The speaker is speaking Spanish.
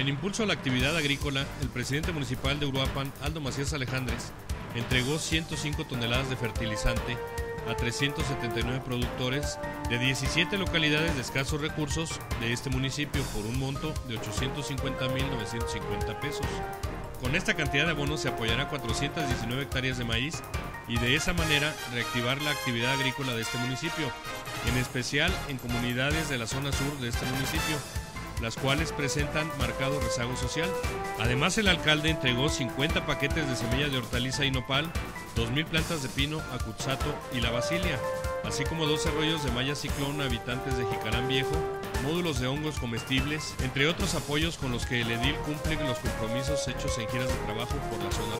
En impulso a la actividad agrícola, el presidente municipal de Uruapan, Aldo Macías Alejandres, entregó 105 toneladas de fertilizante a 379 productores de 17 localidades de escasos recursos de este municipio por un monto de 850.950 pesos. Con esta cantidad de abonos se apoyará 419 hectáreas de maíz y de esa manera reactivar la actividad agrícola de este municipio, en especial en comunidades de la zona sur de este municipio, las cuales presentan marcado rezago social. Además, el alcalde entregó 50 paquetes de semillas de hortaliza y nopal, 2.000 plantas de pino, acutsato y la basilia, así como 12 rollos de malla ciclón habitantes de Jicarán Viejo, módulos de hongos comestibles, entre otros apoyos con los que el edil cumple los compromisos hechos en giras de trabajo por la zona